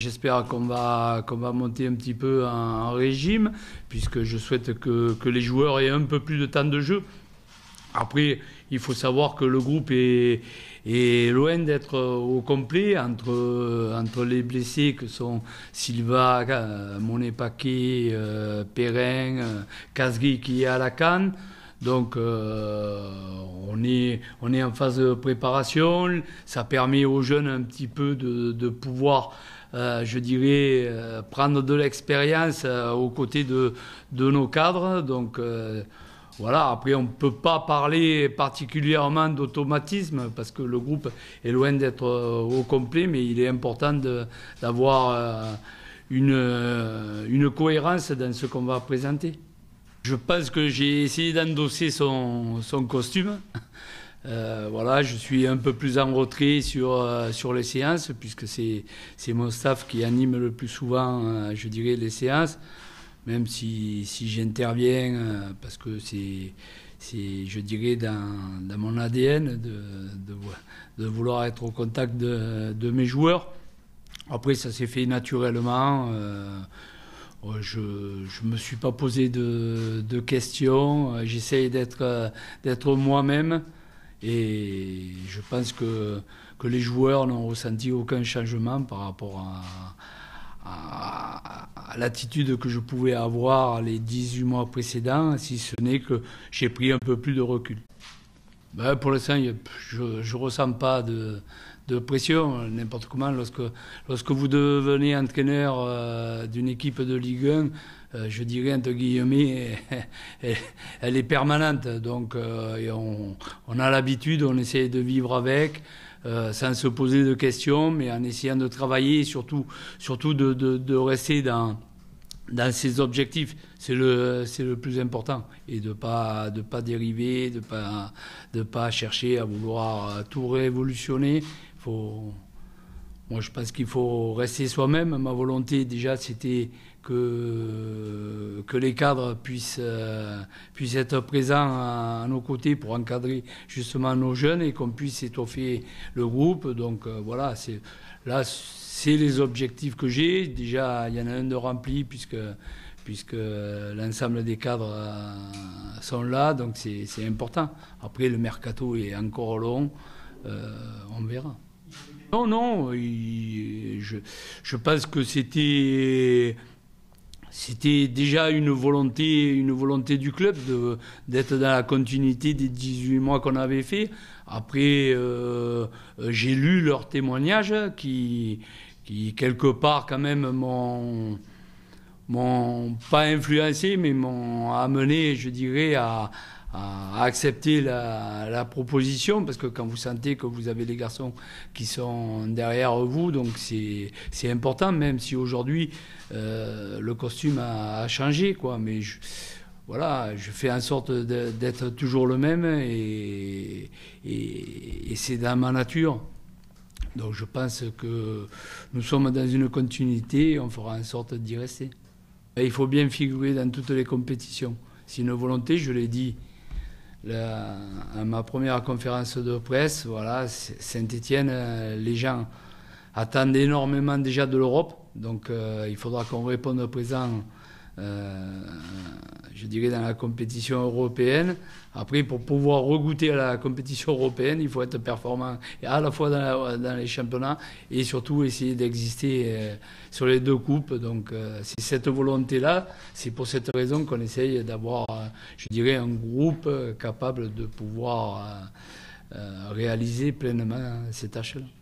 J'espère qu'on va, va monter un petit peu en, régime, puisque je souhaite que, que, les joueurs aient un peu plus de temps de jeu. Après, il faut savoir que le groupe est, est loin d'être au complet entre, entre les blessés que sont Silva, Monet Paquet, euh, Perrin, euh, Casgui qui est à la canne. Donc euh, on, est, on est en phase de préparation. Ça permet aux jeunes un petit peu de, de pouvoir euh, je dirais, euh, prendre de l'expérience euh, aux côtés de, de, nos cadres. Donc voilà, après on ne peut pas parler particulièrement d'automatisme parce que le groupe est loin d'être au complet, mais il est important d'avoir une, une cohérence dans ce qu'on va présenter. Je pense que j'ai essayé d'endosser son, costume. Euh, voilà, je suis un peu plus en retrait sur, euh, sur les séances, puisque c'est mon staff qui anime le plus souvent, euh, je dirais, les séances, même si, si j'interviens, parce que c'est, je dirais, dans, dans mon ADN de, de, de, vouloir être au contact de, de mes joueurs. Après, ça s'est fait naturellement. Je ne me suis pas posé de, questions. J'essaye d'être moi-même. Et je pense que, les joueurs n'ont ressenti aucun changement par rapport à, à, l'attitude que je pouvais avoir les 18 mois précédents, si ce n'est que j'ai pris un peu plus de recul. Ben, pour l'instant, je ne ressens pas de, de pression, n'importe comment. Lorsque, lorsque vous devenez entraîneur euh, d'une équipe de Ligue 1, euh, je dirais entre guillemets, elle, est permanente. Donc euh, on, on, a l'habitude, on essaie de vivre avec. sans se poser de questions, mais en essayant de travailler et surtout, surtout de, de, de rester dans, dans ses objectifs, c'est le, c'est le plus important. Et de ne pas, de pas dériver, de ne pas, de pas chercher à vouloir tout révolutionner. Faut, moi, je pense qu'il faut rester soi-même. Ma volonté, déjà, c'était que, que les cadres puissent, euh, puissent être présents à, nos côtés pour encadrer justement nos jeunes et qu'on puisse étoffer le groupe. Donc, euh, voilà, c'est, là, c'est les objectifs que j'ai. Déjà, il y en a un de rempli puisque, puisque l'ensemble des cadres euh, sont là, donc c'est important. Après, le mercato est encore long, on verra. Non, non, je, je pense que c'était c'était déjà une volonté, une volonté du club d'être dans la continuité des 18 mois qu'on avait fait. Après, euh, j'ai lu leurs témoignages qui, qui quelque part quand même m'ont m'ont pas influencé, mais m'ont amené, je dirais, à, à accepter la, proposition, parce que quand vous sentez que vous avez des garçons qui sont derrière vous, donc c'est important, même si aujourd'hui euh, le costume a, changé, quoi. Mais je, voilà, je fais en sorte d'être toujours le même et, et, c'est dans ma nature. Donc je pense que nous sommes dans une continuité et on fera en sorte d'y rester. Il faut bien figurer dans toutes les compétitions. C'est une volonté, je l'ai dit à ma première conférence de presse. Voilà, Saint-Étienne, euh, les gens attendent énormément déjà de l'Europe. Donc euh, il faudra qu'on réponde présent euh, dirais, dans la compétition européenne. Après, pour pouvoir regoûter à la compétition européenne, il faut être performant à la fois dans, les championnats et surtout essayer d'exister euh, sur les deux coupes. Donc, euh, c'est cette volonté-là. C'est pour cette raison qu'on essaye d'avoir, je dirais, un groupe capable de pouvoir réaliser pleinement ces tâches-là.